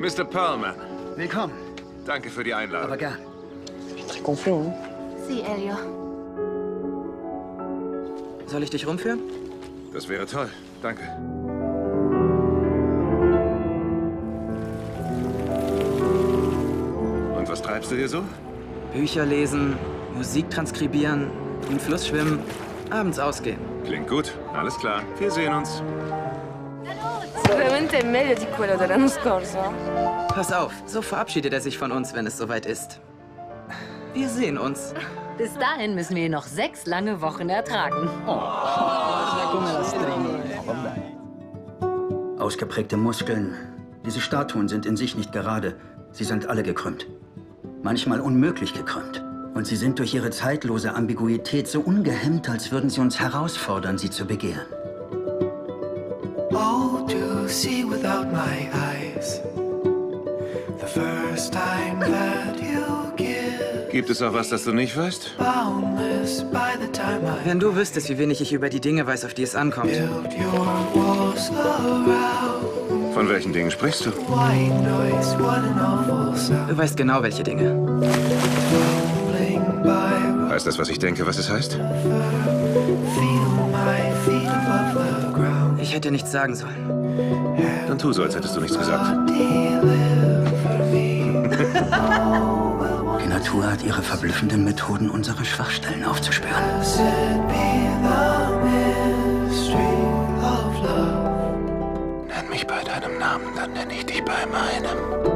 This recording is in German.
Mr. Perlman, Willkommen, danke für die Einladung. aber gern. Très confiant. Sie, Elio. Soll ich dich rumführen? Das wäre toll. Danke. Und was treibst du hier so? Bücher lesen, Musik transkribieren, im Fluss schwimmen, abends ausgehen. Klingt gut. Alles klar. Wir sehen uns. Sicuramente è meglio di quello dell'anno scorso. Pass auf, so verabschiedet er sich von uns, wenn es soweit ist. Wir sehen uns. Bis dahin müssen wir ihn noch sechs lange Wochen ertragen. Ausgeprägte Muskeln. Diese Statuen sind in sich nicht gerade. Sie sind alle gekrümmt. Manchmal unmöglich gekrümmt. Und sie sind durch ihre zeitlose Ambiguität so ungehemmt, als würden sie uns herausfordern, sie zu begehren. See without my eyes. The first time that you give, Gibt es auch was, das du nicht weißt? Wenn du wüsstest, wie wenig ich über die Dinge weiß, auf die es ankommt. Von welchen Dingen sprichst du? Du weißt genau, welche Dinge. Heißt das, was ich denke, was es heißt? Hätte nichts sagen sollen. Dann tu so, als hättest du nichts gesagt. Die Natur hat ihre verblüffenden Methoden, unsere Schwachstellen aufzuspüren. Love. Nenn mich bei deinem Namen, dann nenne ich dich bei meinem.